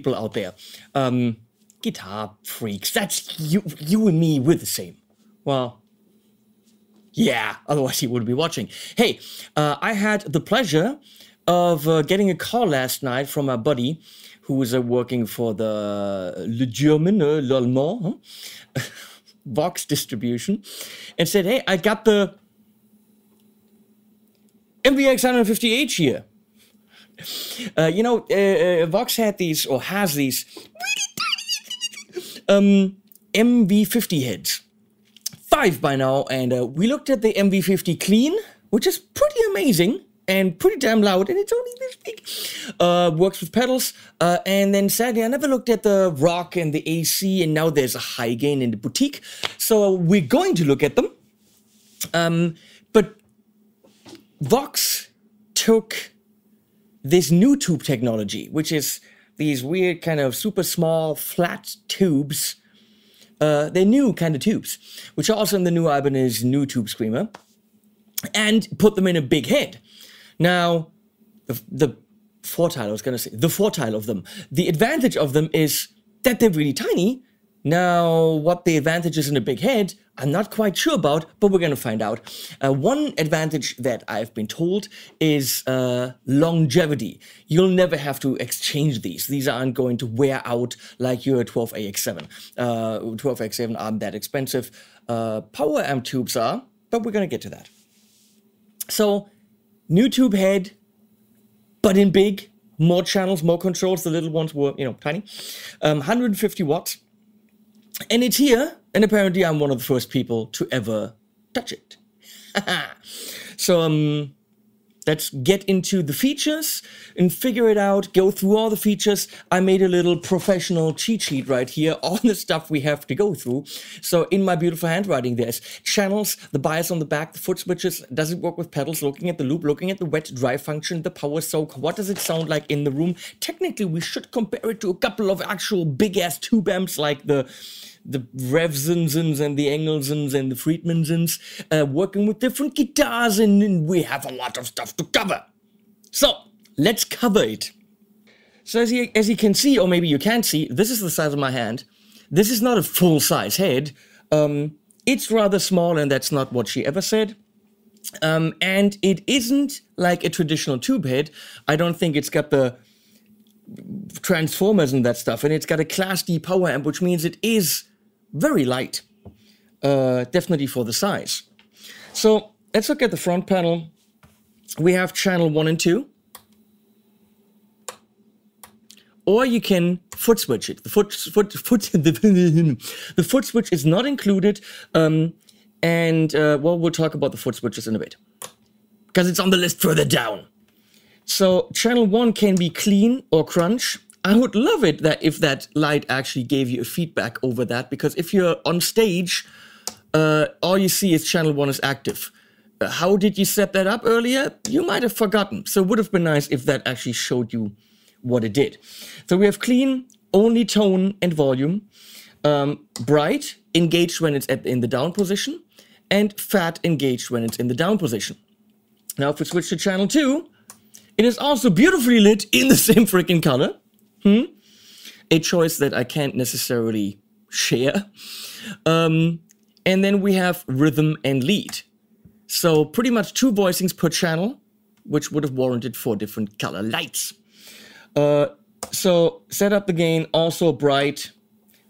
People out there, um, guitar freaks, that's you, you and me, we're the same. Well, yeah, otherwise he wouldn't be watching. Hey, uh, I had the pleasure of uh, getting a call last night from a buddy who was uh, working for the Le German, uh, L'Allemand, huh? Vox distribution, and said, hey, I got the MVX 150H here. Uh, you know, uh, uh, Vox had these, or has these, um, MV50 heads. Five by now, and uh, we looked at the MV50 clean, which is pretty amazing and pretty damn loud, and it's only this big. Uh, works with pedals, uh, and then sadly, I never looked at the rock and the AC, and now there's a high gain in the boutique, so we're going to look at them. Um, but Vox took this NuTube technology, which is these weird kind of super small flat tubes. Uh, they're new kind of tubes, which are also in the new Ibanez NuTube screamer, and put them in a big head. Now, the, the fortile, I was going to say, the fortile of them, the advantage of them is that they're really tiny. Now, what the advantage is in a big head, I'm not quite sure about, but we're going to find out. Uh, one advantage that I've been told is uh, longevity. You'll never have to exchange these. These aren't going to wear out like your 12AX7. Uh, 12AX7 aren't that expensive. Uh, power amp tubes are, but we're going to get to that. So, NuTube head, but in big, more channels, more controls. The little ones were, you know, tiny. Um, 150 watts. And it's here, and apparently I'm one of the first people to ever touch it. so, um, let's get into the features and figure it out, go through all the features. I made a little professional cheat sheet right here, all the stuff we have to go through. So in my beautiful handwriting, there's channels, the bias on the back, the foot switches, does it work with pedals, looking at the loop, looking at the wet dry function, the power soak, what does it sound like in the room? Technically, we should compare it to a couple of actual big ass tube amps like the the Revsons and the Engelsons and the Friedmansons, uh, working with different guitars, and, and we have a lot of stuff to cover. So let's cover it. So as you, as you can see, or maybe you can't see, this is the size of my hand. This is not a full-size head. Um, it's rather small, and that's not what she ever said. Um, and it isn't like a traditional tube head. I don't think it's got the transformers and that stuff, and it's got a Class D power amp, which means it is very light, uh, definitely for the size. So let's look at the front panel. We have channel 1 and 2. Or you can foot switch it. The foot, foot, foot, the, foot switch is not included. Um, and, uh, well, we'll talk about the foot switches in a bit. Because it's on the list further down. So channel 1 can be clean or crunch. I would love it that if that light actually gave you a feedback over that, because if you're on stage, uh, all you see is channel one is active. Uh, how did you set that up earlier? You might have forgotten. So it would have been nice if that actually showed you what it did. So we have clean, only tone and volume, um, bright, engaged when it's at, in the down position, and fat, engaged when it's in the down position. Now if we switch to channel two, it is also beautifully lit in the same freaking color. Hmm? A choice that I can't necessarily share. Um, and then we have rhythm and lead. So pretty much two voicings per channel, which would have warranted four different color lights. Uh, so set up the gain, also bright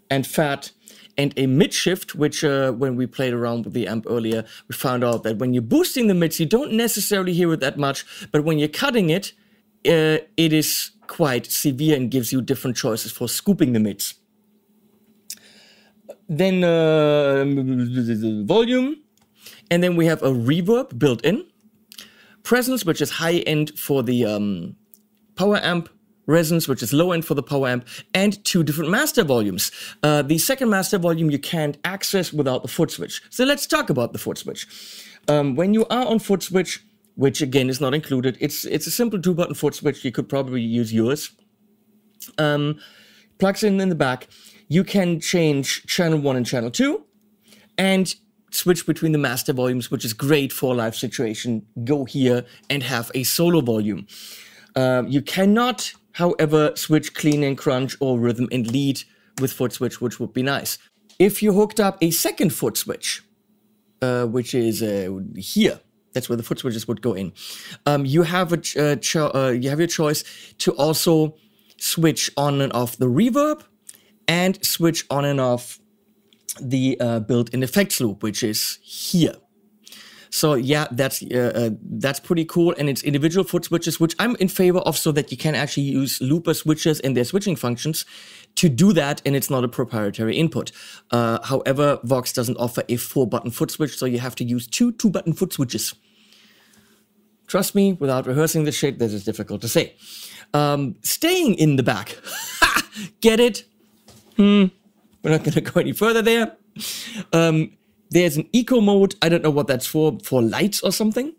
and fat, and a mid shift, which uh, when we played around with the amp earlier, we found out that when you're boosting the mids, you don't necessarily hear it that much, but when you're cutting it, uh, it is quite severe and gives you different choices for scooping the mids. Then uh, volume, and then we have a reverb built in. Presence, which is high end for the um, power amp, resonance, which is low end for the power amp, and two different master volumes. Uh, the second master volume you can't access without the foot switch. So let's talk about the foot switch. Um, when you are on foot switch, which again is not included. It's it's a simple two button foot switch. You could probably use yours. Um, plugs in in the back. You can change channel one and channel two, and switch between the master volumes, which is great for a live situation. Go here and have a solo volume. Um, you cannot However, switch clean and crunch or rhythm and lead with foot switch, which would be nice. If you hooked up a second foot switch, uh, which is uh, here, that's where the foot switches would go in. Um, you have a uh, uh, you have your choice to also switch on and off the reverb and switch on and off the uh, built-in effects loop, which is here. So yeah, that's uh, uh, that's pretty cool, and it's individual foot switches, which I'm in favor of, so that you can actually use looper switches and their switching functions to do that, and it's not a proprietary input. Uh, however, Vox doesn't offer a four-button foot switch, so you have to use two two-button foot switches. Trust me, without rehearsing the shit, this is difficult to say. Um, staying in the back, get it? Hmm. We're not going to go any further there. Um, there's an eco mode. I don't know what that's for, for lights or something.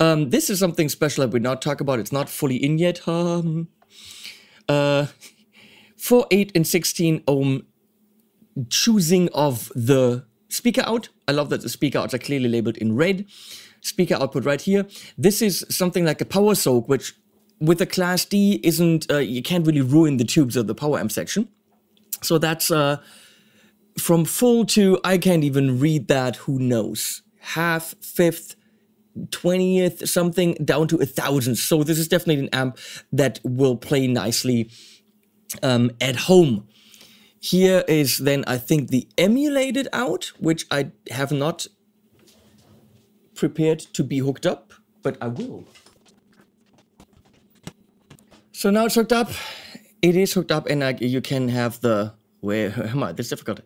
Um, this is something special that we not talk about. It's not fully in yet. Um, uh, 4, 8, and 16 ohm choosing of the speaker out. I love that the speaker outs are clearly labeled in red. Speaker output right here. This is something like a power soak, which with a class D isn't, uh, you can't really ruin the tubes of the power amp section. So that's uh, from full to I can't even read that. Who knows? Half, fifth, twentieth, something down to a thousand. So this is definitely an amp that will play nicely um, at home. Here is then I think the emulated out, which I have not prepared to be hooked up, but I will. So now it's hooked up. It is hooked up, and I, you can have the where am I? This is difficult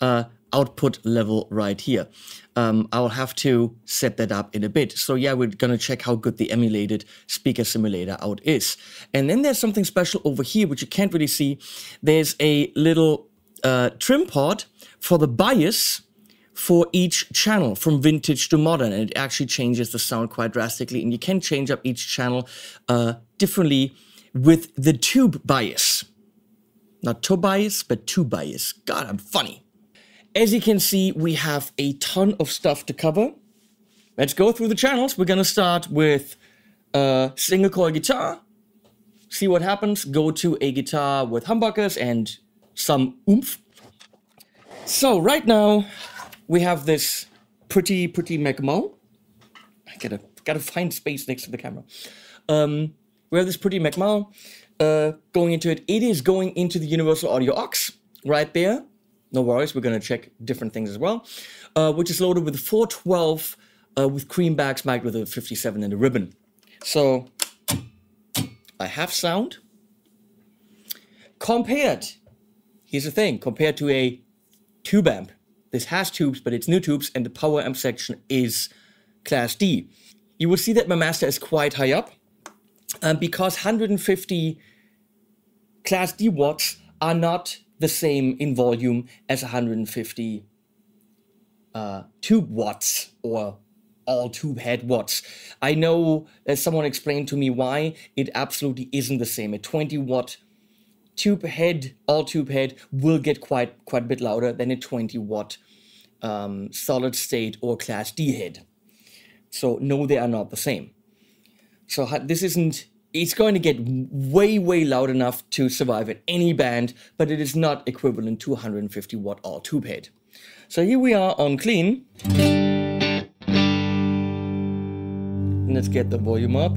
uh, output level right here. Um, I'll have to set that up in a bit. So yeah, we're gonna check how good the emulated speaker simulator out is. And then there's something special over here, which you can't really see. There's a little uh, trim pod for the bias for each channel from vintage to modern and it actually changes the sound quite drastically and you can change up each channel uh, differently with the tube bias not Tobias, but Tobias. God, I'm funny. As you can see, we have a ton of stuff to cover. Let's go through the channels. We're gonna start with a single coil guitar. See what happens. Go to a guitar with humbuckers and some oomph. So right now, we have this pretty, pretty Macmull. I gotta, gotta find space next to the camera. Um, we have this pretty Macmull uh, going into it. It is going into the Universal Audio OX right there no worries, we're going to check different things as well, uh, which is loaded with 412 uh, with Creambacks bagged with a 57 and a ribbon. So I have sound. Compared, here's the thing, compared to a tube amp, this has tubes, but it's NuTubes, and the power amp section is class D. You will see that my master is quite high up, um, because 150 class D watts are not the same in volume as 150 uh, tube watts or all tube head watts. I know that someone explained to me why it absolutely isn't the same. A 20 watt tube head, all tube head, will get quite quite a bit louder than a 20 watt um, solid state or class D head. So no, they are not the same. So this isn't it's going to get way, way loud enough to survive in any band, but it is not equivalent to 150 watt all tube head. So here we are on clean. Let's get the volume up.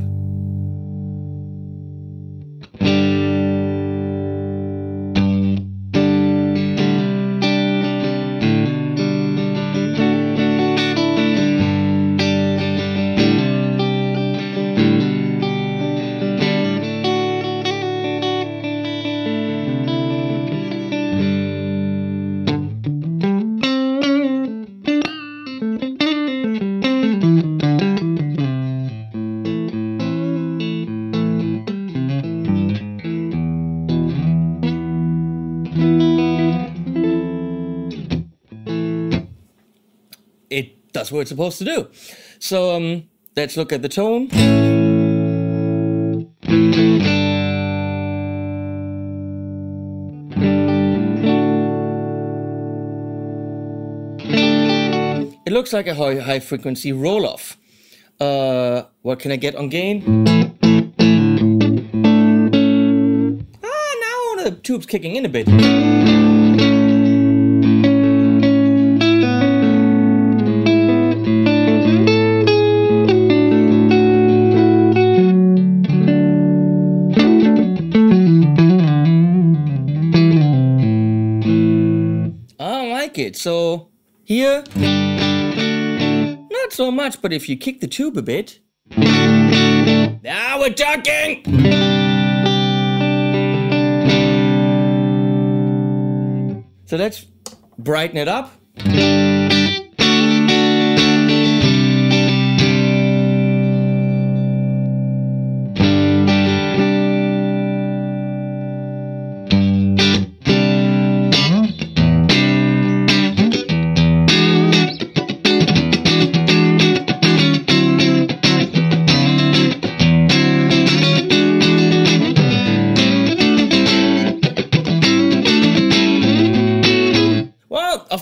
That's what it's supposed to do. So um, let's look at the tone. It looks like a high, high frequency roll off. Uh, what can I get on gain? Ah, now the tubes kicking in a bit. So here, not so much, but if you kick the tube a bit. Now we're talking! So let's brighten it up.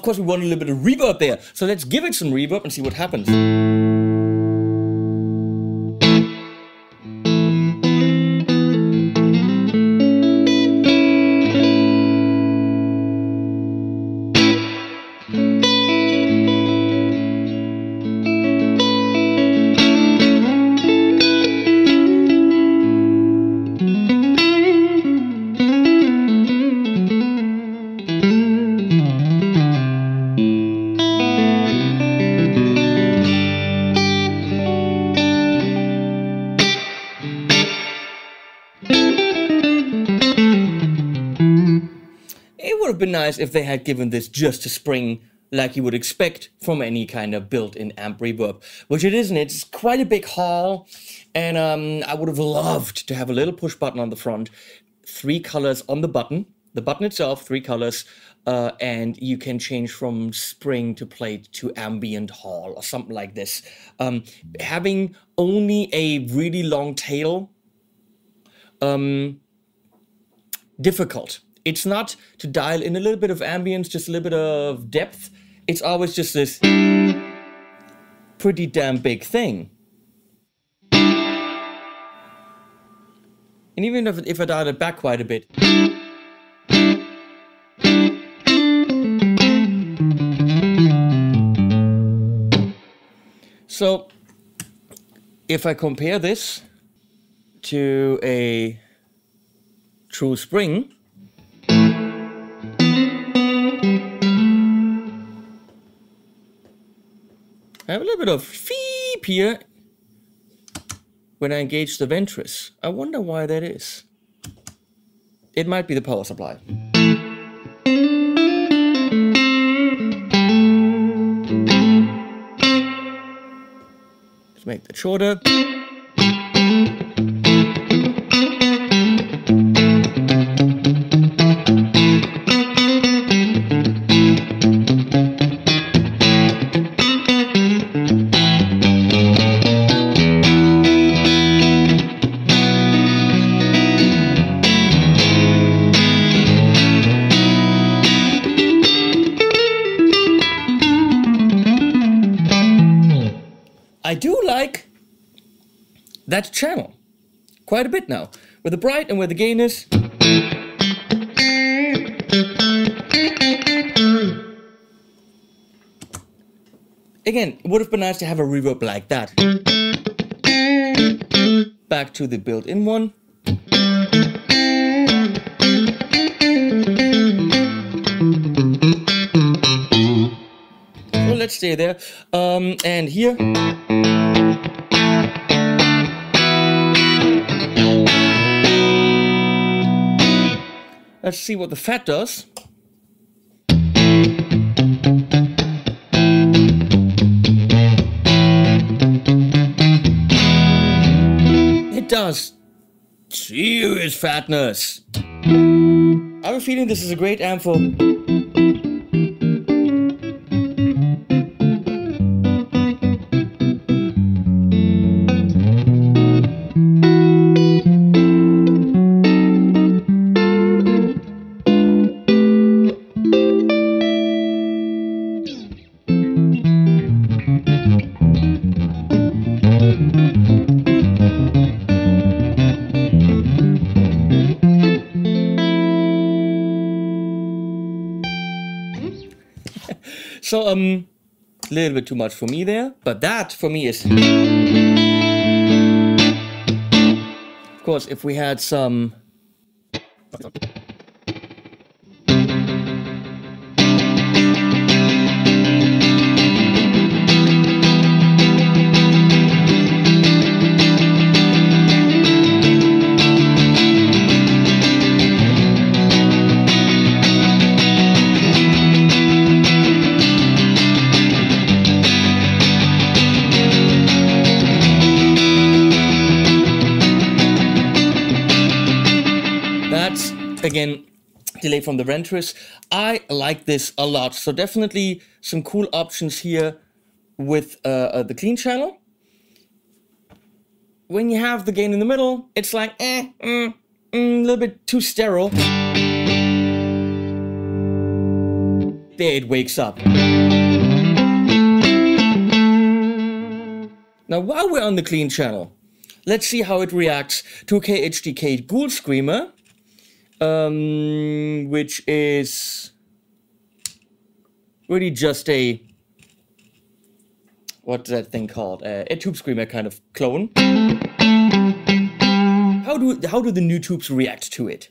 Course we want a little bit of reverb there. So let's give it some reverb and see what happens. Been nice if they had given this just a spring like you would expect from any kind of built-in amp reverb, which it isn't. It's quite a big hall, and um, I would have loved to have a little push button on the front, three colors on the button, the button itself, three colors, uh, and you can change from spring to plate to ambient hall or something like this. Um, having only a really long tail um, difficult. It's not to dial in a little bit of ambience, just a little bit of depth. It's always just this pretty damn big thing. And even if, if I dial it back quite a bit. So, if I compare this to a true spring. I have a little bit of feep here when I engage the Ventris. I wonder why that is. It might be the power supply. Let's make that shorter. Quite a bit now. Where the bright and where the gain is. Again, it would have been nice to have a reverb like that. Back to the built-in one. So let's stay there. Um, and here. Let's see what the fat does. It does serious fatness. I have a feeling this is a great amp for little bit too much for me there, but that for me is. Of course, if we had some. Again delay from the Ventris. I like this a lot. So definitely some cool options here with uh, uh, the clean channel. When you have the gain in the middle, it's like eh, mm, mm, a little bit too sterile. There it wakes up. Now while we're on the clean channel, let's see how it reacts to KHDK Ghoul Screamer um, which is really just a what's that thing called? Uh, a tube screamer kind of clone. How do how do the NuTubes react to it?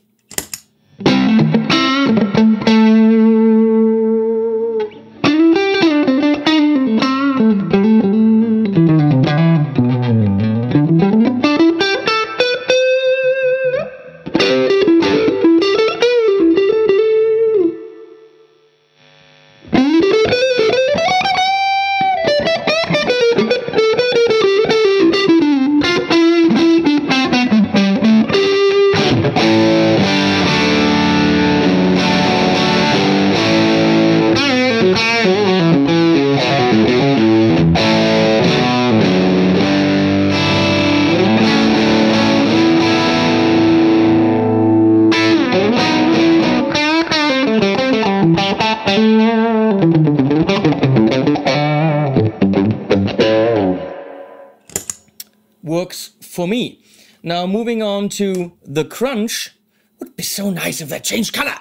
Moving on to the crunch. Would be so nice if that changed color.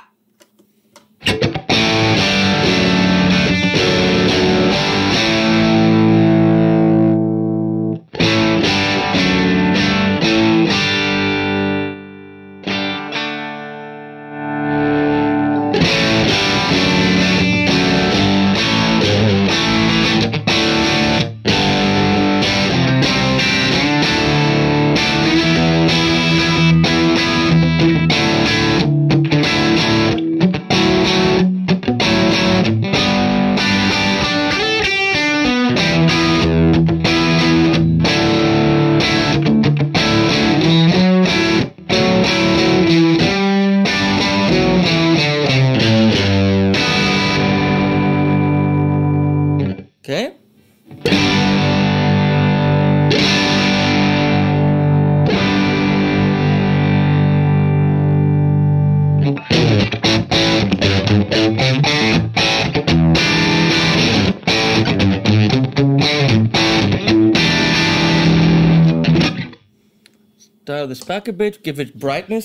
Back a bit, give it brightness.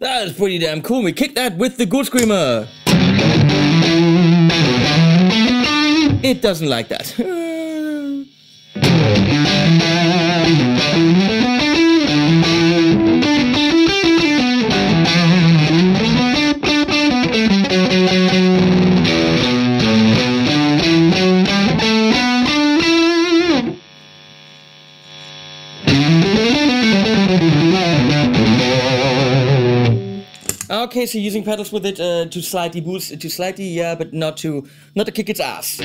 That is pretty damn cool. We kicked that with the Ghoul Screamer. It doesn't like that. Using pedals with it uh, to slightly boost, to slightly, yeah, but not to, not to kick its ass.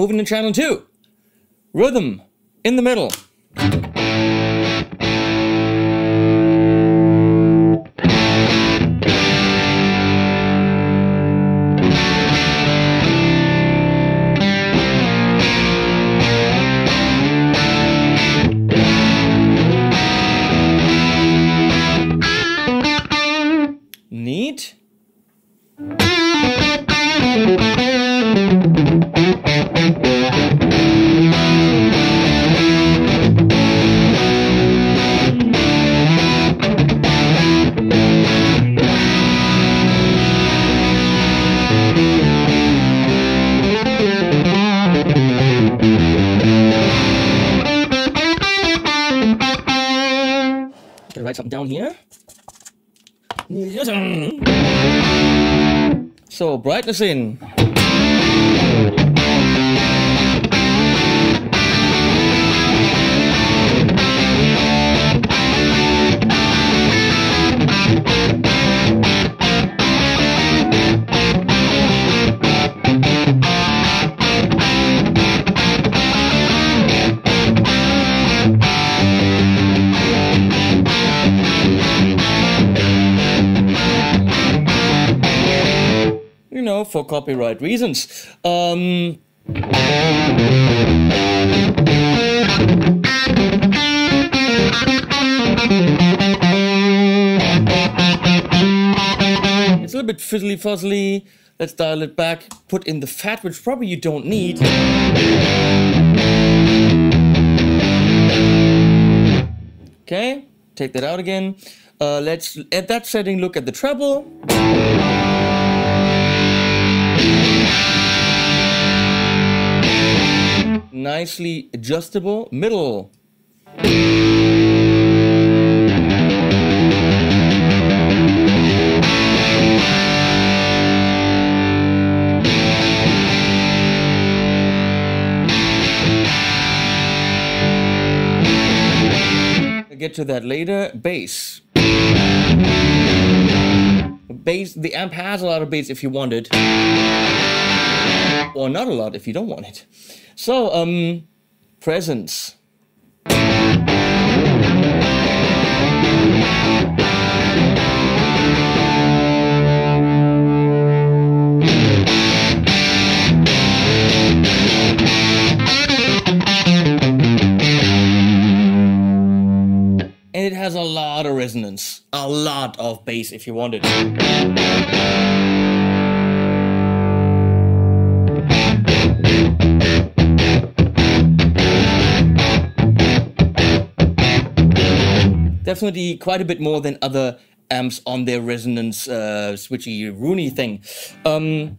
Moving to channel two. Rhythm in the middle. So brightness for copyright reasons. Um, it's a little bit fizzly fuzzly. Let's dial it back, put in the fat, which probably you don't need. Okay, take that out again. Uh, let's, at that setting, look at the treble. Nicely adjustable middle. Get to that later. Bass. Bass, the amp has a lot of bass if you want it. Or not a lot if you don't want it. So, um, presence. And it has a lot of resonance, a lot of bass if you want it. Definitely quite a bit more than other amps on their resonance uh, switchy Rooney thing. Um,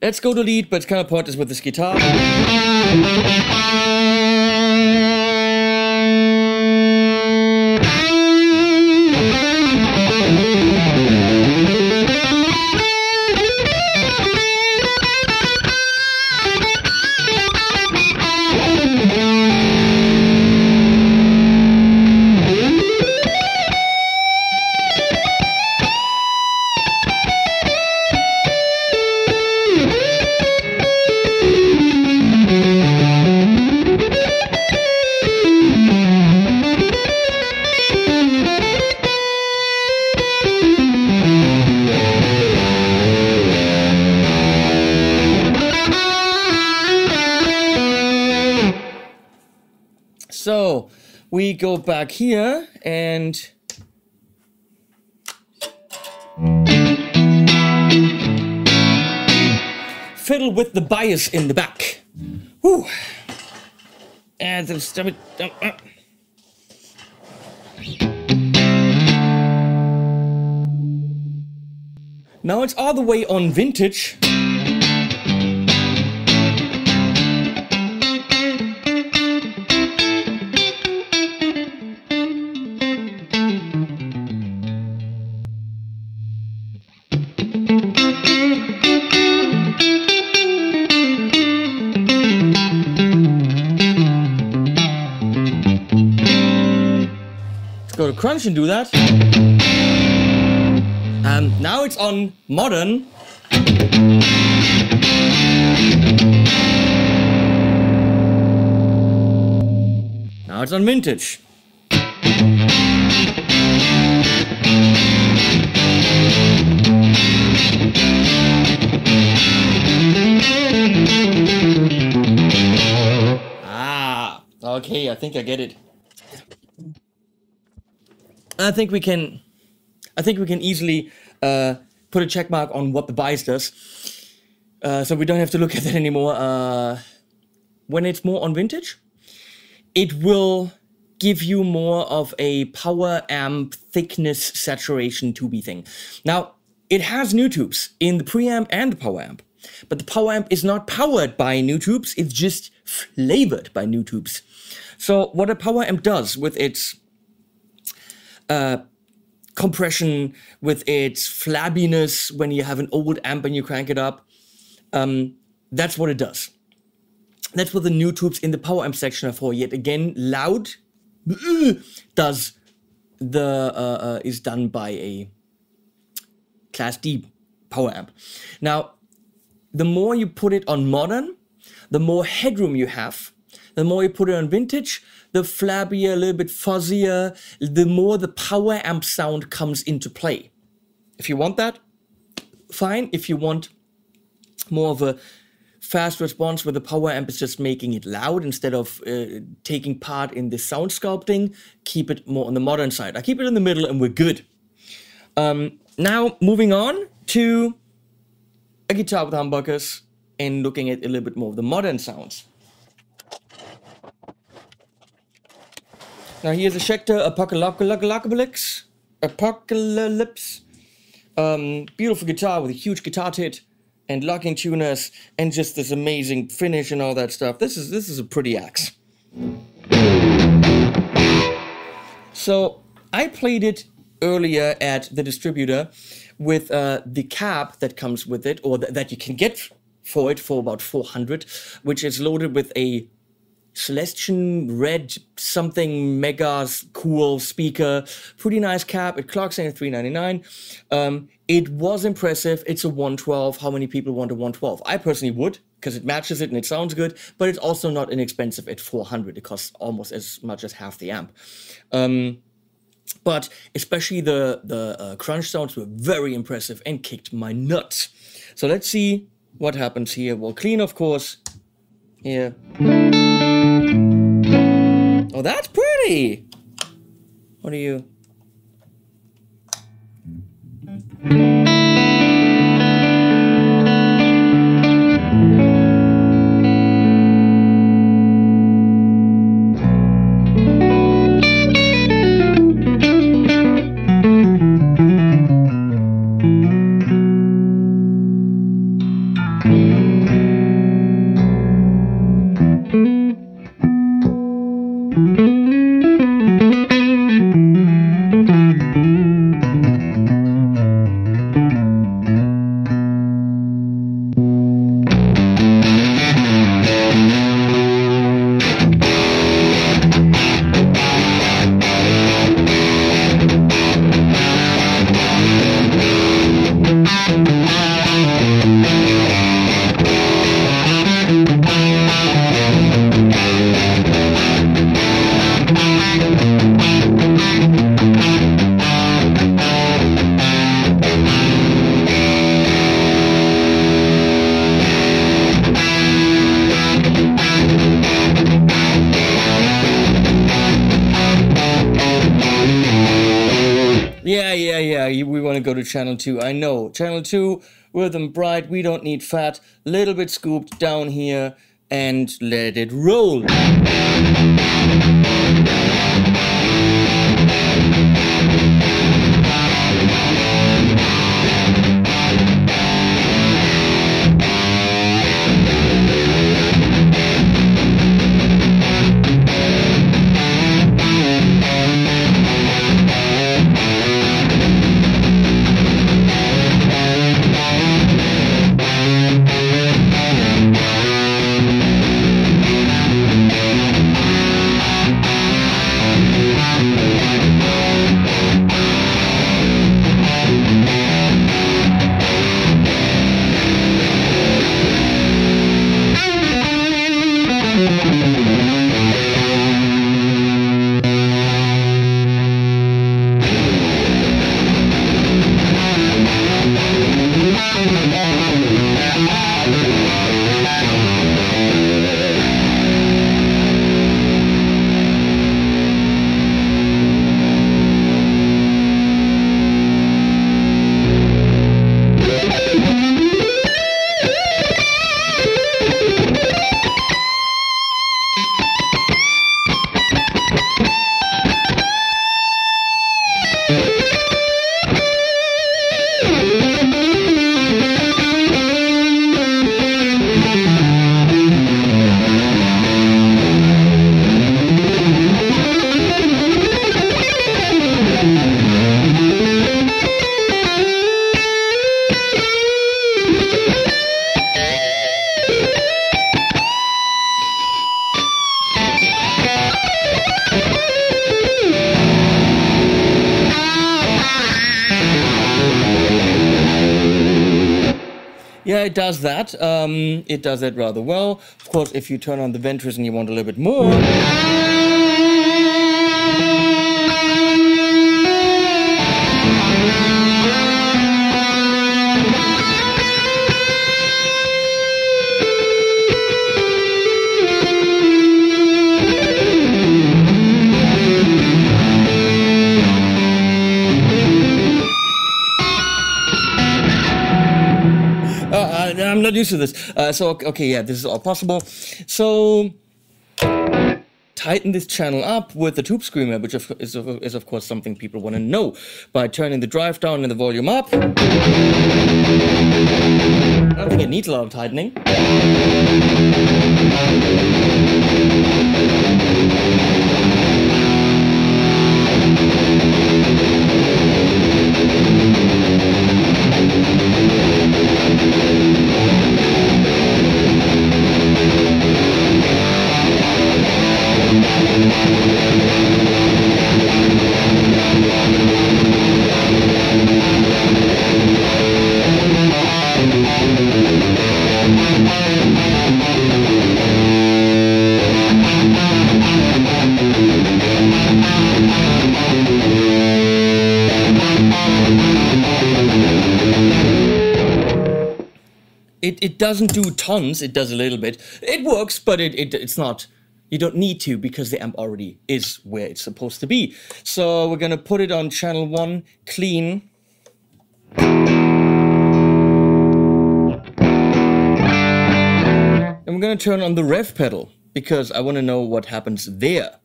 let's go to lead, but it's kind of pointless with this guitar. So we go back here and fiddle with the bias in the back. Whew. And the stomach. Uh, uh. Now it's all the way on vintage. I should do that. Um, now it's on modern. Now it's on vintage. Ah, okay, I think I get it. I think we can, I think we can easily uh, put a check mark on what the bias does. Uh, so we don't have to look at that anymore. Uh, when it's more on vintage, it will give you more of a power amp thickness saturation tubey thing. Now, it has NuTubes in the preamp and the power amp, but the power amp is not powered by NuTubes, it's just flavored by NuTubes. So what a power amp does with its uh, compression, with its flabbiness when you have an old amp and you crank it up, um, that's what it does. That's what the NuTubes in the power amp section are for. Yet again, loud does the uh, uh, is done by a class D power amp. Now, the more you put it on modern, the more headroom you have. The more you put it on vintage, the flabbier, a little bit fuzzier, the more the power amp sound comes into play. If you want that, fine. If you want more of a fast response where the power amp is just making it loud instead of uh, taking part in the sound sculpting, keep it more on the modern side. I keep it in the middle and we're good. Um, now, moving on to a guitar with humbuckers and looking at a little bit more of the modern sounds. Now here's a Schecter Apocalypse. Apocalypse. Um, beautiful guitar with a huge guitar tit and locking tuners and just this amazing finish and all that stuff. This is this is a pretty axe. So I played it earlier at the distributor with uh, the cab that comes with it, or th that you can get for it for about 400, which is loaded with a Celestion red something mega cool speaker. Pretty nice cap. It clocks in at 399. Um, it was impressive. It's a 112. How many people want a 112? I personally would because it matches it and it sounds good, but it's also not inexpensive at 400. It costs almost as much as half the amp. Um, but especially the the uh, crunch sounds were very impressive and kicked my nuts. So let's see what happens here. Well, clean, of course. Here. Oh, that's pretty. What are you? Channel two. I know. Channel two, rhythm bright. We don't need fat. Little bit scooped down here and let it roll. Um, it does that rather well. Of course, if you turn on the Ventris and you want a little bit more. Not used to this. Uh, so, okay, yeah, this is all possible. So, tighten this channel up with the tube screamer, which is, is of course something people want to know, by turning the drive down and the volume up. I don't think it needs a lot of tightening. It, it doesn't do tons, it does a little bit. It works, but it, it it's not, you don't need to because the amp already is where it's supposed to be. So we're gonna put it on channel one, clean. And we're gonna turn on the Revv pedal because I wanna know what happens there.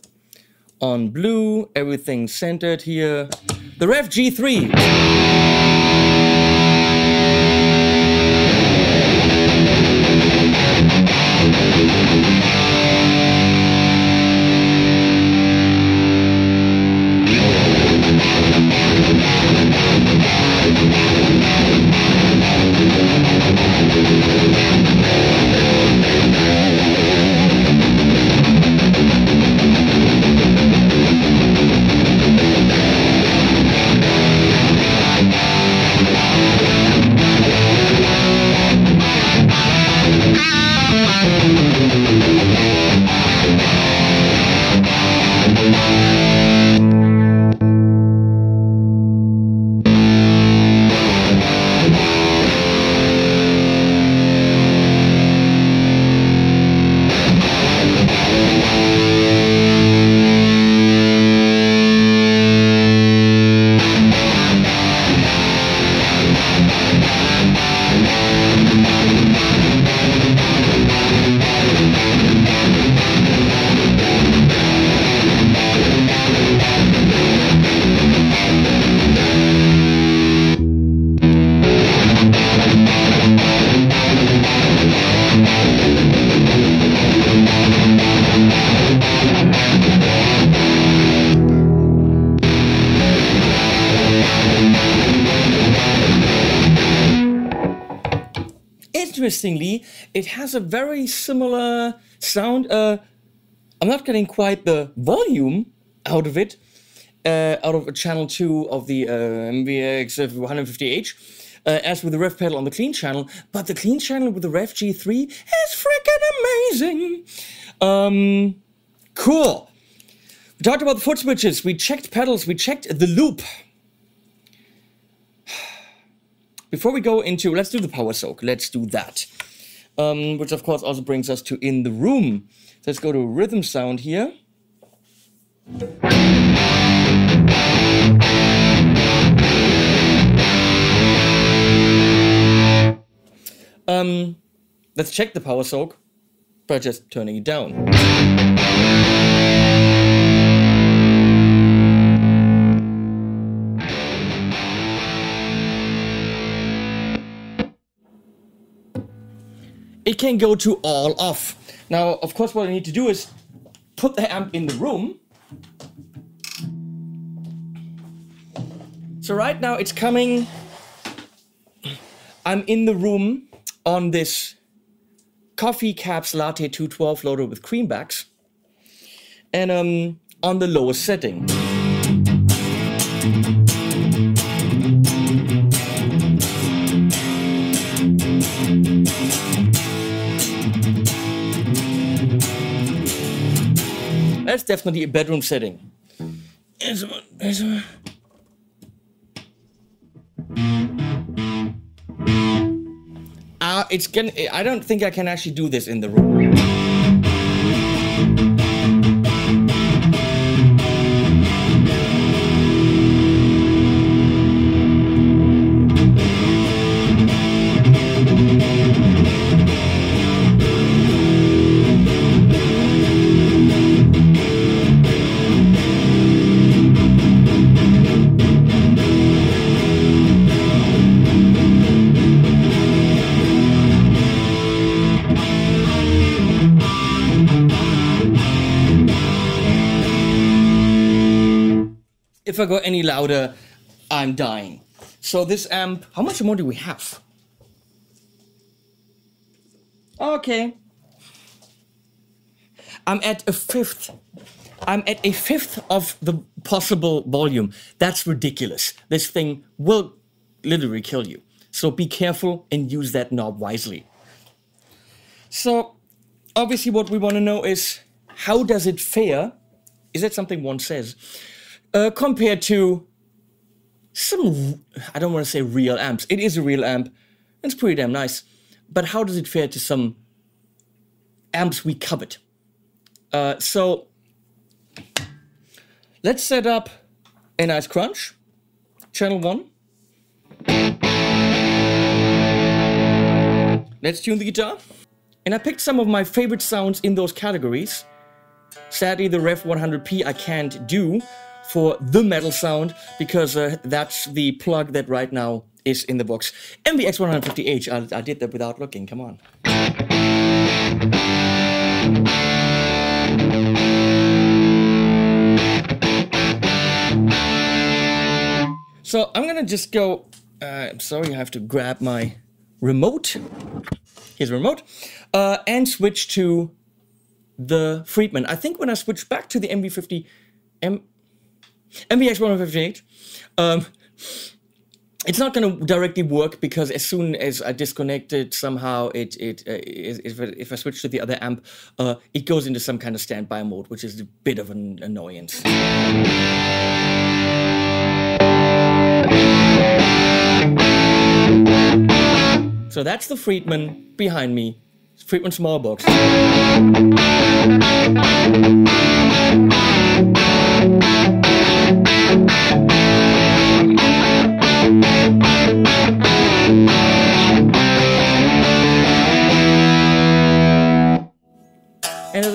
On blue, everything centered here. The Revv G3. A very similar sound. Uh, I'm not getting quite the volume out of it, uh, out of a channel 2 of the uh, MVX 150H. Uh, as with the Revv pedal on the clean channel, but the clean channel with the Revv G3 is freaking amazing. Um, cool. We talked about the foot switches, we checked pedals, we checked the loop. Before we go into, let's do the power soak. Let's do that. Um, which of course also brings us to in the room. Let's go to rhythm sound here. Um, let's check the power soak by just turning it down. It can go to all off. Now, of course, what I need to do is put the amp in the room. So right now it's coming, I'm in the room on this Coffee Caps Latte 212 loader with Creambacks and um, on the lowest setting. That's definitely a bedroom setting. Uh, it's gonna. I don't think I can actually do this in the room. I go any louder, I'm dying. So this amp, how much more do we have? Okay. I'm at a fifth. I'm at a fifth of the possible volume. That's ridiculous. This thing will literally kill you. So be careful and use that knob wisely. So obviously what we want to know is how does it fare? Is that something one says? Uh, compared to some, I don't want to say real amps. It is a real amp. It's pretty damn nice. But how does it fare to some amps we covered? Uh, so let's set up a nice crunch, channel one. Let's tune the guitar. And I picked some of my favorite sounds in those categories. Sadly, the Revv 100p I can't do, for the metal sound because uh, that's the plug that right now is in the box. MVX150H, I, I did that without looking, come on. So I'm gonna just go, uh, sorry, I have to grab my remote. Here's a remote. Uh, and switch to the Friedman. I think when I switch back to the MV50, M MVX 150H. Um, it's not going to directly work because as soon as I disconnect it, somehow it it uh, if, if I switch to the other amp, uh, it goes into some kind of standby mode, which is a bit of an annoyance. So that's the Friedman behind me, Friedman small box.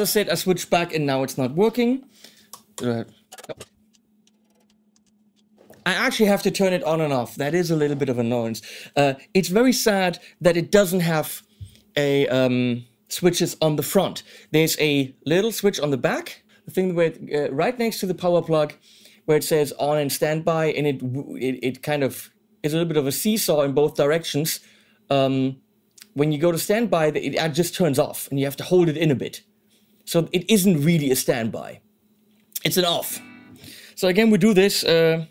Said, I switched back and now it's not working. I actually have to turn it on and off. That is a little bit of annoyance. Uh, it's very sad that it doesn't have a um, switches on the front. There's a little switch on the back, the thing where it, uh, right next to the power plug, where it says on and standby, and it it, it kind of is a little bit of a seesaw in both directions. Um, when you go to standby, it just turns off, and you have to hold it in a bit. So it isn't really a standby. It's an off. So again, we do this. Uh,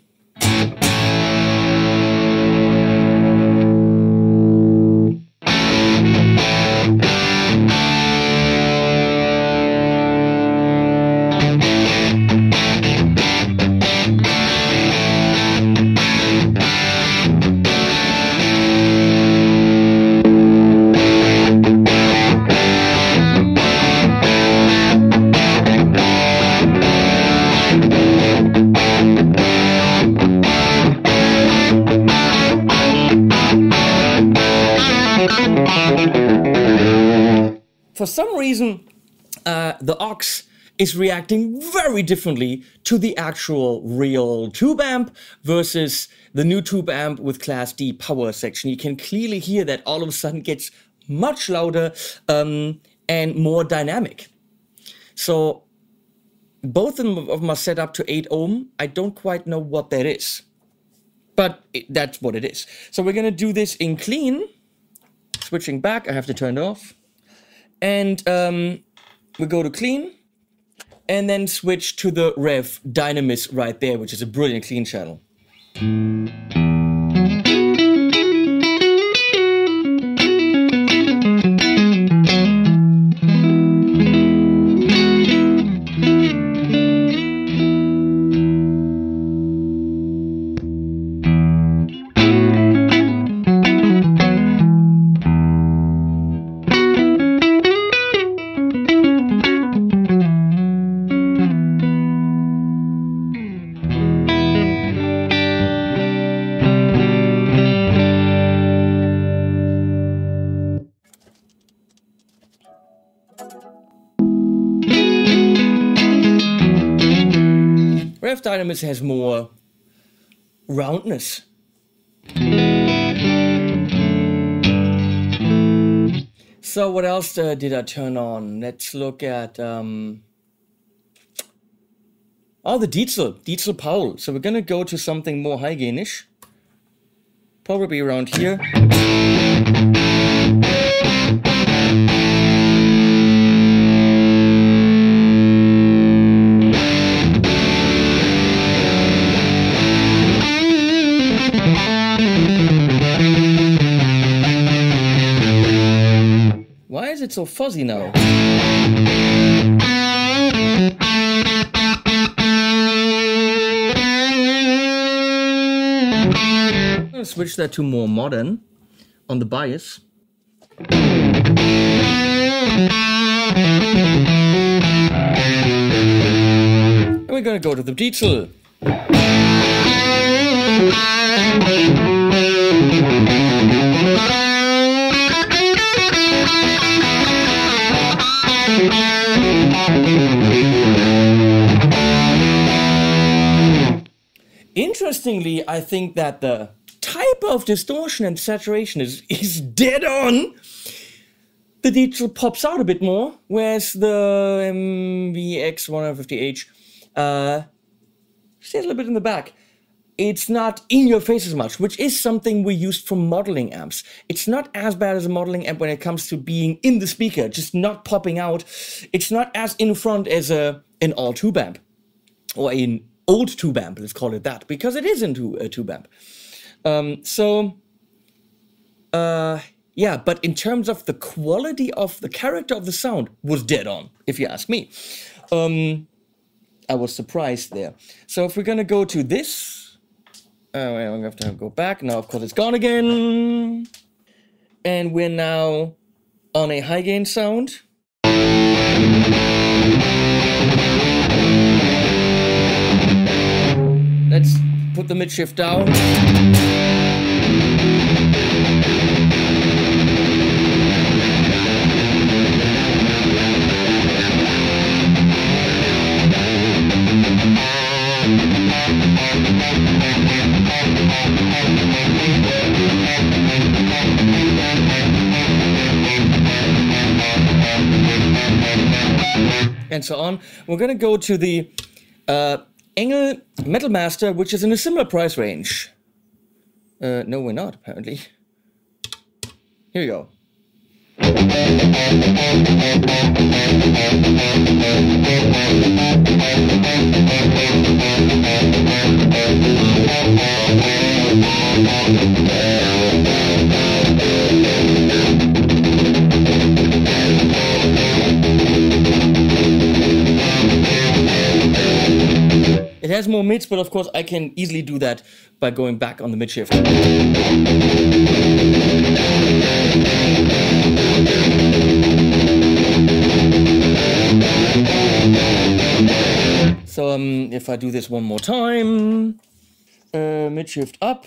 is reacting very differently to the actual real tube amp versus the NuTube amp with class D power section. You can clearly hear that all of a sudden gets much louder um, and more dynamic. So both of them are set up to 8 ohm. I don't quite know what that is, but it, that's what it is. So we're going to do this in clean. Switching back, I have to turn it off and um, we go to clean and then switch to the Revv Dynamis right there which is a brilliant clean channel Has more roundness. So what else uh, did I turn on? Let's look at um, oh the Diezel, Diezel Paul. So we're gonna go to something more high gainish, probably around here. Why is it so fuzzy now? I'm gonna switch that to more modern on the bias. And we're gonna go to the Diezel. Interestingly, I think that the type of distortion and saturation is, is dead on. The Diezel pops out a bit more, whereas the MVX 150H uh, stays a little bit in the back. It's not in your face as much, which is something we used for modeling amps. It's not as bad as a modeling amp when it comes to being in the speaker, just not popping out. It's not as in front as a an all tube amp or an old tube amp, let's call it that, because it is into a tube amp. Um, so, uh, yeah, but in terms of the quality of the character of the sound, was dead on, if you ask me. Um, I was surprised there. So if we're gonna go to this, uh, wait, I'm gonna have to go back. Now, of course, it's gone again. And we're now on a high gain sound. Let's put the mid shift down. And so on. We're gonna go to the uh, ENGL Metal Master, which is in a similar price range. Uh, no, we're not, apparently. Here we go. It has more mids, but of course I can easily do that by going back on the mid shift. So um, if I do this one more time, uh, mid shift up.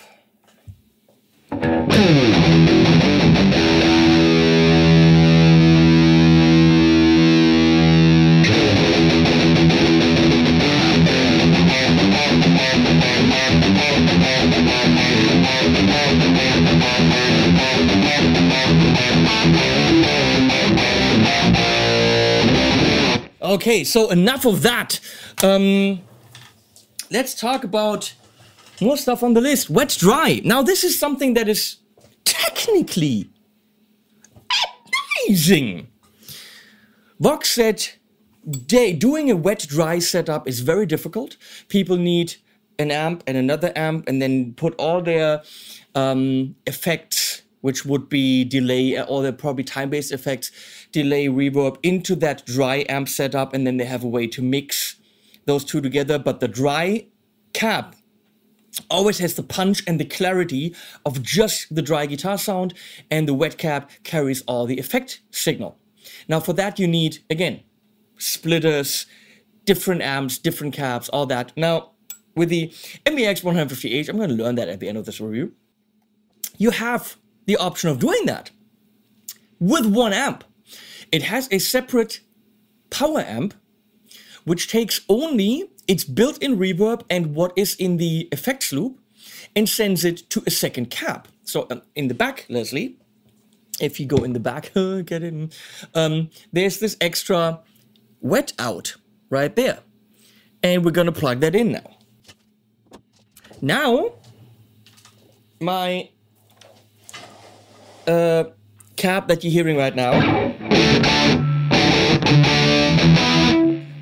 Okay, so enough of that. Um, let's talk about more stuff on the list. Wet dry. Now, this is something that is technically amazing. Vox said they, doing a wet dry setup is very difficult. People need an amp and another amp and then put all their um, effects, which would be delay, all the probably time based effects, delay, reverb into that dry amp setup, and then they have a way to mix those two together. But the dry cab always has the punch and the clarity of just the dry guitar sound, and the wet cab carries all the effect signal. Now, for that, you need, again, splitters, different amps, different cabs, all that. Now, with the MVX 150H, I'm going to learn that at the end of this review. You have the option of doing that with one amp. It has a separate power amp, which takes only its built-in reverb and what is in the effects loop and sends it to a second cab. So um, in the back, Leslie, if you go in the back, get in, um, there's this extra wet out right there. And we're gonna plug that in now. Now, my uh, cab that you're hearing right now,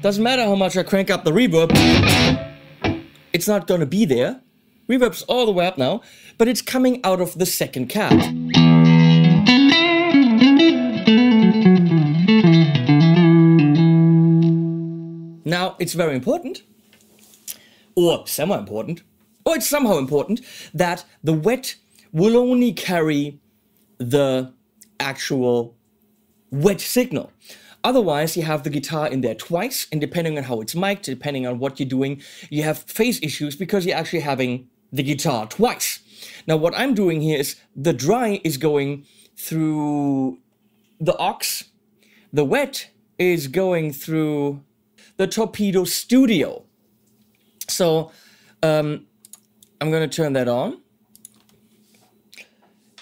doesn't matter how much I crank up the reverb, it's not gonna be there. Reverb's all the way up now, but it's coming out of the second cab. Now, it's very important, or semi-important, or it's somehow important, that the wet will only carry the actual wet signal. Otherwise, you have the guitar in there twice, and depending on how it's mic'd, depending on what you're doing, you have phase issues because you're actually having the guitar twice. Now, what I'm doing here is the dry is going through the OX, the wet is going through the Torpedo Studio. So um, I'm going to turn that on.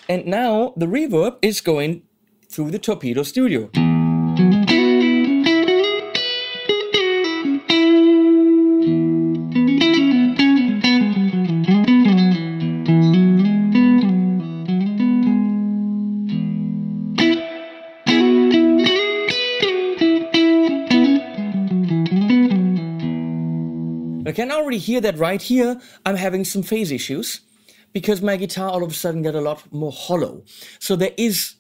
And now the reverb is going through the Torpedo Studio. Hear that right here, I'm having some phase issues because my guitar all of a sudden got a lot more hollow. So there is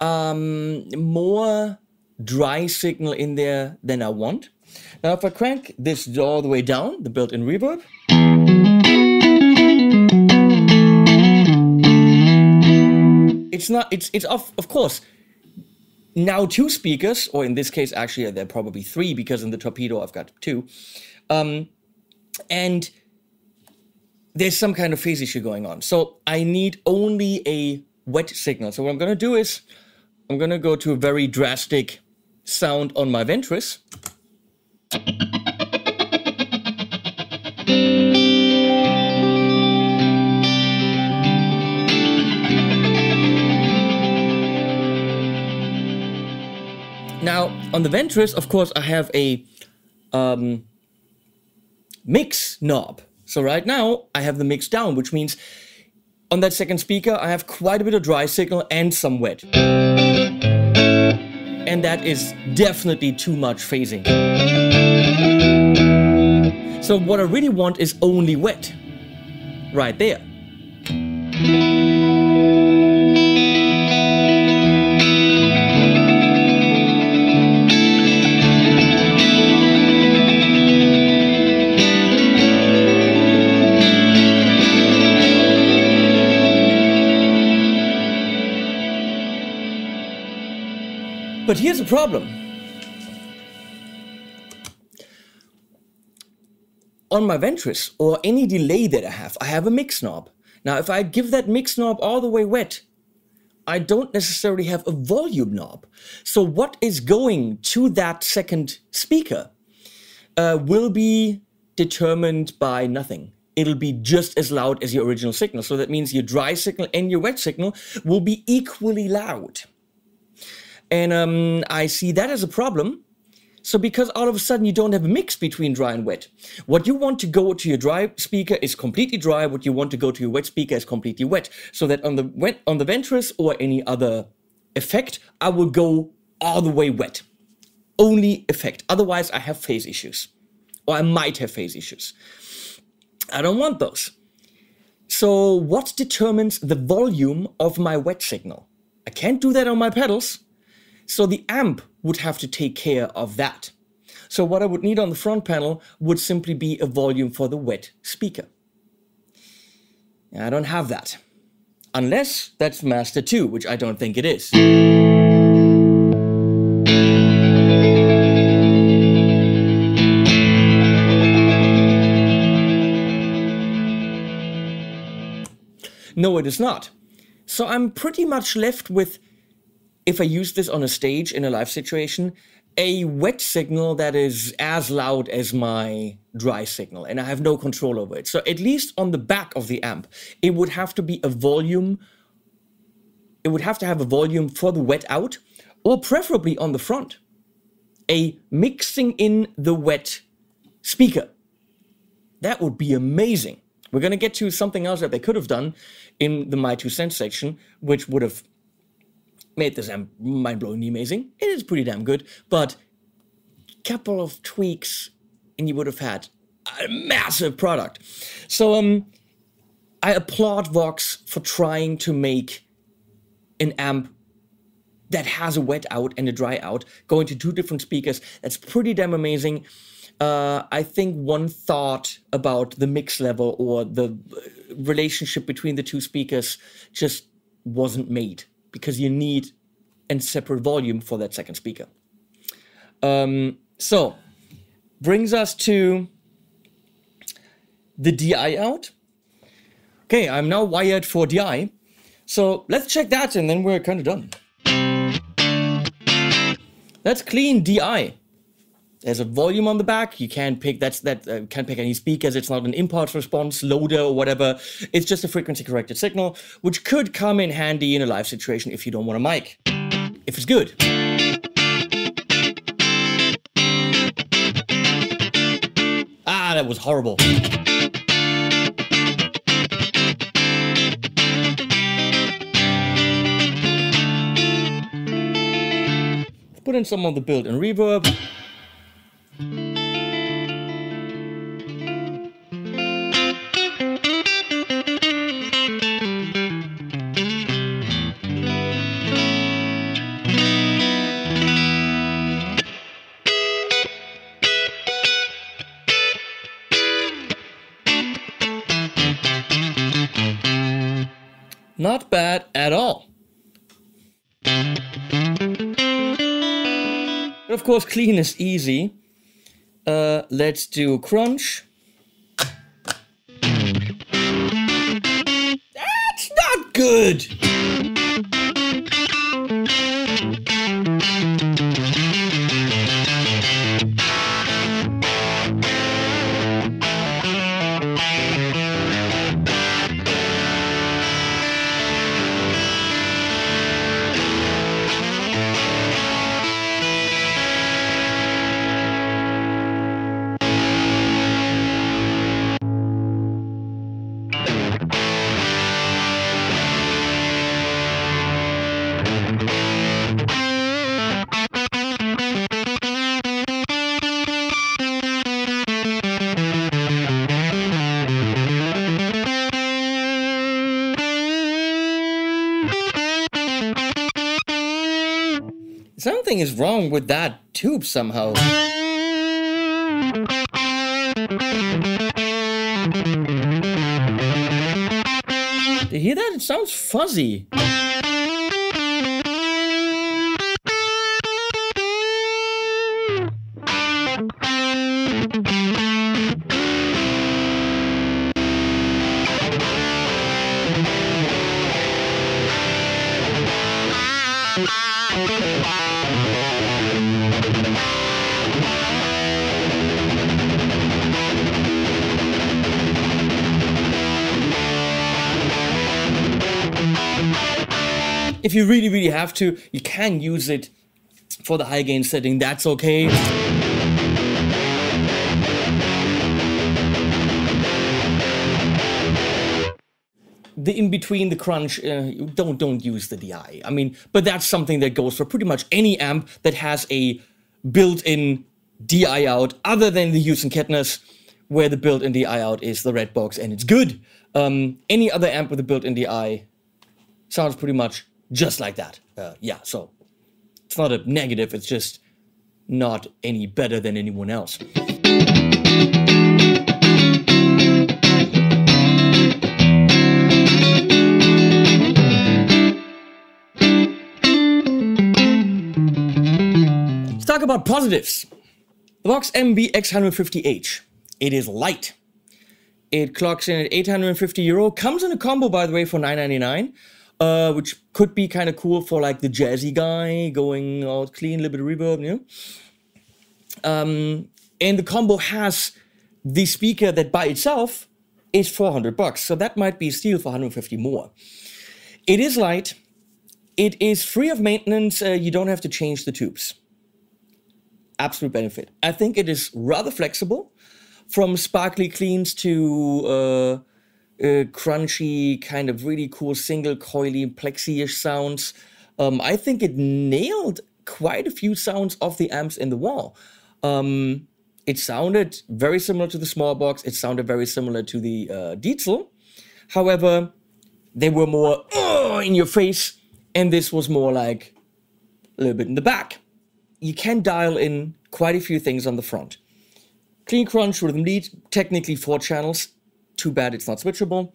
um, more dry signal in there than I want. Now if I crank this all the way down, the built-in reverb, it's not, it's, it's off, of course, now two speakers, or in this case, actually, there are probably three because in the torpedo I've got two. Um, and there's some kind of phase issue going on. So I need only a wet signal. So what I'm going to do is I'm going to go to a very drastic sound on my Ventris. Now, on the Ventris, of course, I have a um, mix knob. So right now I have the mix down, which means on that second speaker I have quite a bit of dry signal and some wet. And that is definitely too much phasing. So what I really want is only wet. Right there. But here's the problem. On my Ventris, or any delay that I have, I have a mix knob. Now, if I give that mix knob all the way wet, I don't necessarily have a volume knob. So what is going to that second speaker uh, will be determined by nothing. It'll be just as loud as your original signal. So that means your dry signal and your wet signal will be equally loud. And um, I see that as a problem. So because all of a sudden you don't have a mix between dry and wet. What you want to go to your dry speaker is completely dry. What you want to go to your wet speaker is completely wet. So that on the wet on the Ventris or any other effect, I will go all the way wet. Only effect. Otherwise, I have phase issues. Or I might have phase issues. I don't want those. So what determines the volume of my wet signal? I can't do that on my pedals. So the amp would have to take care of that. So what I would need on the front panel would simply be a volume for the wet speaker. I don't have that. Unless that's Master 2, which I don't think it is. No, it is not. So I'm pretty much left with if I use this on a stage in a live situation, a wet signal that is as loud as my dry signal, and I have no control over it. So at least on the back of the amp, it would have to be a volume. It would have to have a volume for the wet out, or preferably on the front, a mixing in the wet speaker. That would be amazing. We're going to get to something else that they could have done in the My Two Cents section, which would have made this amp mind-blowingly amazing. It is pretty damn good, but couple of tweaks and you would have had a massive product. So um I applaud Vox for trying to make an amp that has a wet out and a dry out going to two different speakers. That's pretty damn amazing. Uh, I think one thought about the mix level or the relationship between the two speakers just wasn't made because you need a separate volume for that second speaker. Um, so, brings us to the DI out. Okay, I'm now wired for DI. So let's check that and then we're kind of done. Let's clean DI. There's a volume on the back. You can't pick that's that uh, can't pick any speakers. It's not an impulse response loader or whatever. It's just a frequency corrected signal, which could come in handy in a live situation if you don't want a mic. If it's good. Ah, that was horrible. put in some of the built-in reverb. Not bad at all. But of course, clean is easy. Uh, let's do crunch. That's not good! With that tube somehow. Do you hear that? It sounds fuzzy. If you really, really have to, you can use it for the high gain setting. That's okay. the in between the crunch uh, don't don't use the DI. I mean, but that's something that goes for pretty much any amp that has a built-in DI out, other than the Hughes Kettners, where the built-in DI out is the red box and it's good. Um, any other amp with a built-in DI sounds pretty much just like that. Uh, yeah, so it's not a negative, it's just not any better than anyone else. Let's talk about positives. The Vox MV X150H. It is light. It clocks in at 850 euro. Comes in a combo, by the way, for 999. Uh, which could be kind of cool for like the jazzy guy going out clean, a little bit of reverb, you know. Um, and the combo has the speaker that by itself is 400 bucks, so that might be a steal for 150 more. It is light. It is free of maintenance. Uh, you don't have to change the tubes. Absolute benefit. I think it is rather flexible, from sparkly cleans to uh, uh, crunchy, kind of really cool single coily plexi-ish sounds. Um, I think it nailed quite a few sounds of the amps in the wall. Um, it sounded very similar to the small box. It sounded very similar to the uh, Diezel. However, they were more uh, in your face, and this was more like a little bit in the back. You can dial in quite a few things on the front. Clean crunch rhythm lead, technically four channels. Too bad it's not switchable.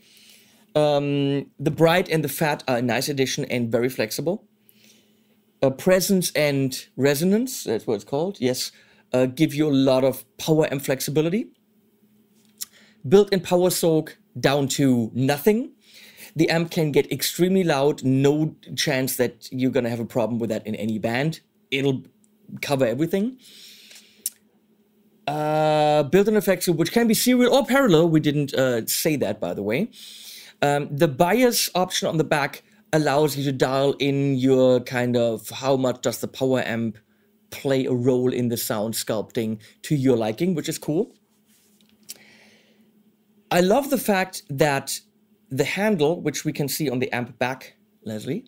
Um, the bright and the fat are a nice addition and very flexible. Uh, presence and resonance, that's what it's called. Yes, uh, give you a lot of power and flexibility. Built-in power soak down to nothing. The amp can get extremely loud, no chance that you're gonna have a problem with that in any band. It'll cover everything. Uh, built-in effects, which can be serial or parallel. We didn't uh, say that, by the way. Um, the bias option on the back allows you to dial in your kind of how much does the power amp play a role in the sound sculpting to your liking, which is cool. I love the fact that the handle, which we can see on the amp back, Leslie,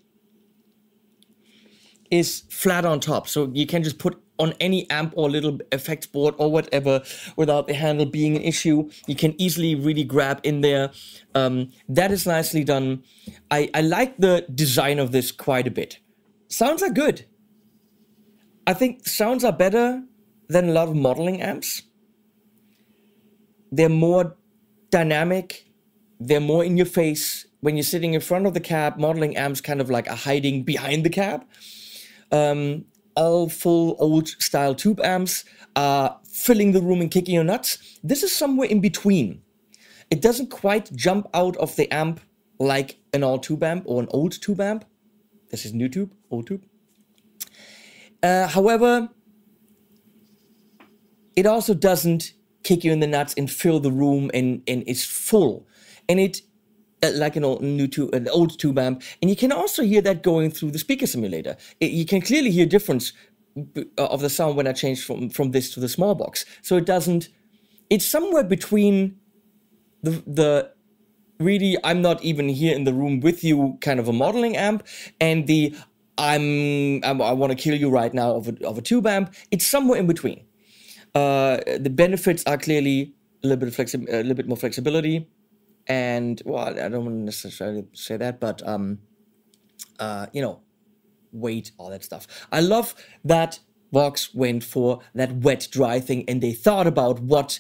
is flat on top. So you can just put on any amp or little effects board or whatever without the handle being an issue. You can easily really grab in there. Um, that is nicely done. I, I like the design of this quite a bit. Sounds are good. I think sounds are better than a lot of modeling amps. They're more dynamic, they're more in your face. When you're sitting in front of the cab, modeling amps kind of like are hiding behind the cab. Um, all full old style tube amps are filling the room and kicking your nuts. This is somewhere in between. It doesn't quite jump out of the amp like an old tube amp or an old tube amp. This is NuTube, old tube. Uh, however, it also doesn't kick you in the nuts and fill the room and, and it's full. And it, uh, like an old NuTube, an old tube amp, and you can also hear that going through the speaker simulator. It, you can clearly hear difference uh, of the sound when I change from from this to the small box. So it doesn't. It's somewhere between the the really I'm not even here in the room with you kind of a modeling amp and the I'm, I'm i want to kill you right now of a, of a tube amp. It's somewhere in between. Uh, the benefits are clearly a little bit of flexi- a little bit more flexibility, and well, I don't want to necessarily say that, but um, uh, you know, weight, all that stuff. I love that Vox went for that wet dry thing, and they thought about what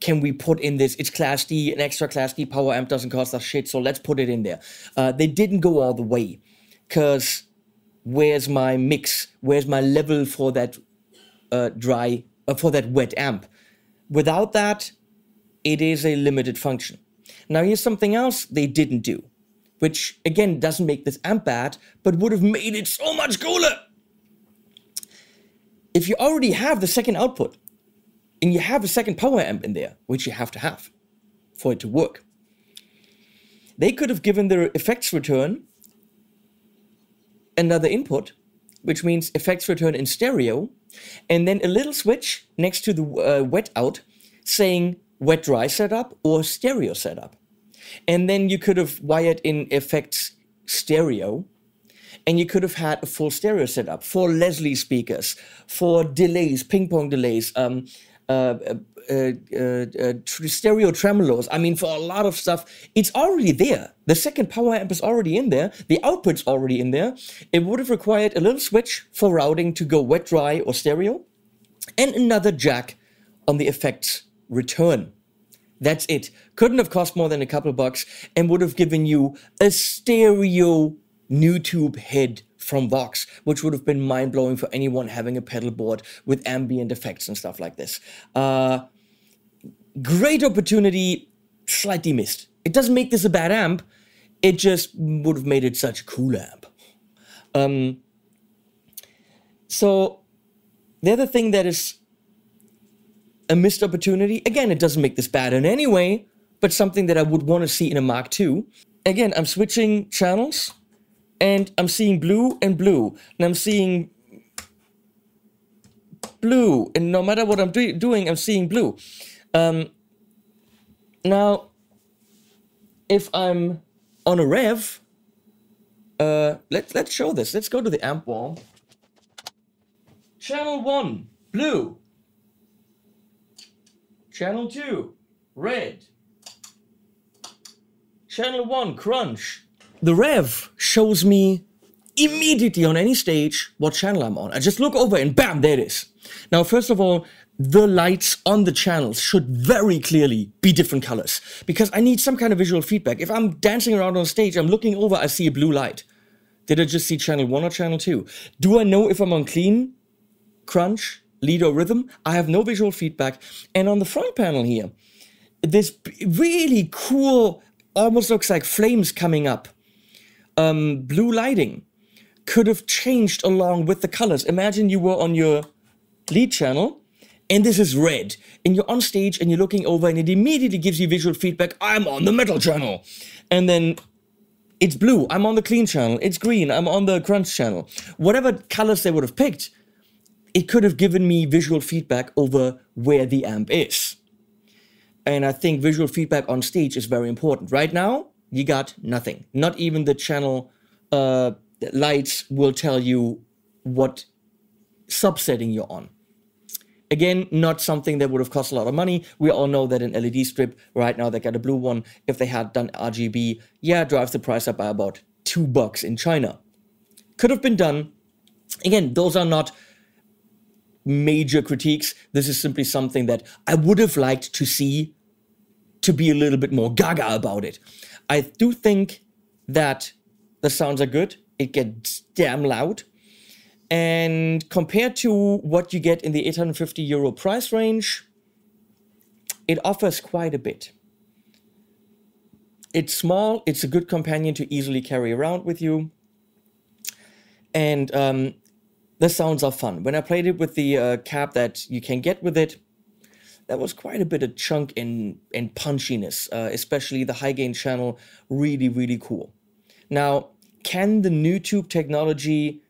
can we put in this? It's Class D, an extra Class D power amp doesn't cost us shit, so let's put it in there. Uh, they didn't go all the way, because where's my mix? Where's my level for that uh, dry, uh, for that wet amp? Without that, it is a limited function. Now here's something else they didn't do, which again doesn't make this amp bad, but would have made it so much cooler. If you already have the second output, and you have a second power amp in there, which you have to have for it to work, they could have given their effects return another input, which means effects return in stereo, and then a little switch next to the uh, wet out saying wet dry setup or stereo setup. And then you could have wired in effects stereo, and you could have had a full stereo setup for Leslie speakers, for delays, ping pong delays, um, uh, uh, uh, uh stereo tremolos. I mean, for a lot of stuff, it's already there. The second power amp is already in there. The output's already in there. It would have required a little switch for routing to go wet, dry, or stereo, and another jack on the effects return. That's it. Couldn't have cost more than a couple bucks and would have given you a stereo NuTube head from Vox, which would have been mind blowing for anyone having a pedal board with ambient effects and stuff like this. Uh, great opportunity, slightly missed. It doesn't make this a bad amp. it just would have made it such a cool amp. Um, so the other thing that is a missed opportunity, again, it doesn't make this bad in any way, but something that I would want to see in a Mark II. Again, I'm switching channels and I'm seeing blue and blue, and I'm seeing blue, and no matter what I'm do doing, I'm seeing blue. Um, now, if I'm on a Revv, uh, let's let's show this. Let's go to the amp wall. Channel one, blue. Channel two, red. Channel one, crunch. The Revv shows me immediately on any stage what channel I'm on. I just look over and bam, there it is. Now, first of all, the lights on the channels should very clearly be different colors because I need some kind of visual feedback. If I'm dancing around on stage, I'm looking over, I see a blue light. Did I just see channel one or channel two? Do I know if I'm on clean, crunch, lead or rhythm? I have no visual feedback. And on the front panel here, this really cool, almost looks like flames coming up. Um, blue lighting could have changed along with the colors. Imagine you were on your lead channel and this is red and you're on stage and you're looking over and it immediately gives you visual feedback i'm on the metal channel and then it's blue i'm on the clean channel it's green i'm on the crunch channel whatever colors they would have picked it could have given me visual feedback over where the amp is and i think visual feedback on stage is very important right now you got nothing not even the channel uh, lights will tell you what subsetting you're on Again, not something that would have cost a lot of money. We all know that an LED strip, right now they got a blue one. If they had done RGB, yeah, drives the price up by about two bucks in China. Could have been done. Again, those are not major critiques. This is simply something that I would have liked to see to be a little bit more gaga about it. I do think that the sounds are good. It gets damn loud. And compared to what you get in the 850 euro price range, it offers quite a bit. It's small, it's a good companion to easily carry around with you. And um, the sounds are fun. When I played it with the uh, cab that you can get with it, that was quite a bit of chunk and, in punchiness, uh, especially the high gain channel, really, really cool. Now, can the NuTube technology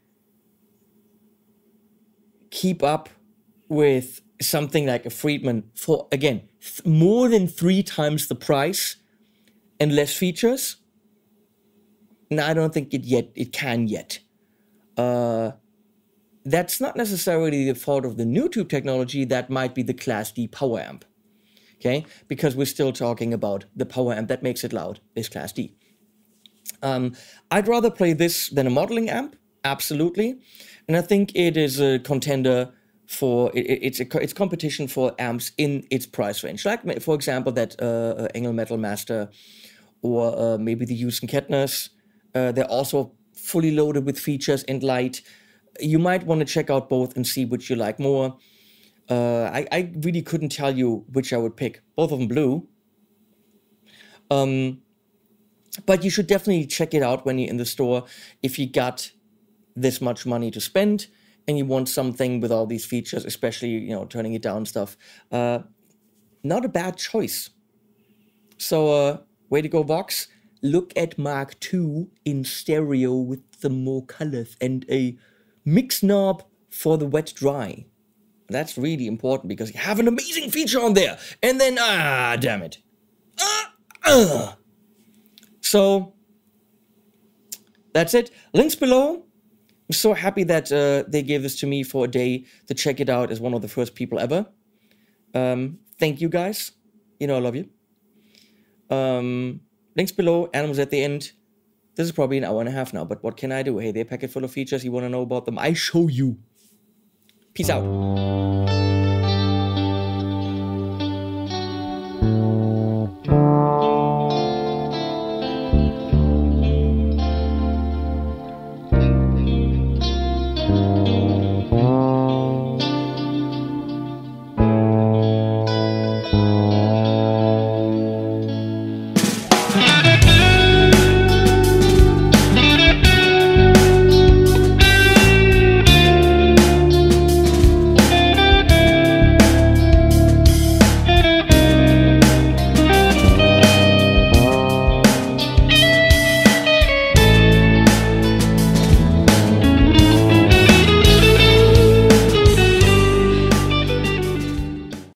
keep up with something like a Friedman for again more than three times the price and less features. No, I don't think it yet it can yet. Uh, that's not necessarily the fault of the NuTube technology. That might be the Class D power amp. Okay, because we're still talking about the power amp that makes it loud is Class D. Um, I'd rather play this than a modeling amp, absolutely and I think it is a contender for it, it's a it's competition for amps in its price range. Like for example, that uh, uh, ENGL Metal Master, or uh, maybe the Hughes & Kettners. Uh, they're also fully loaded with features and light. You might want to check out both and see which you like more. Uh, I, I really couldn't tell you which I would pick. Both of them blue. Um, but you should definitely check it out when you're in the store if you got this much money to spend and you want something with all these features, especially you know turning it down stuff. Uh, not a bad choice. So uh, way to go, Vox! Look at Mark II in stereo with some more colors and a mix knob for the wet dry. That's really important because you have an amazing feature on there. And then ah, damn it. Ah, ah. So that's it. Links below I'm so happy that uh, they gave this to me for a day to check it out as one of the first people ever. Um, thank you guys. You know I love you. Um, links below, animals at the end. This is probably an hour and a half now, but what can I do? Hey, they're packet full of features. You want to know about them? I show you. Peace out.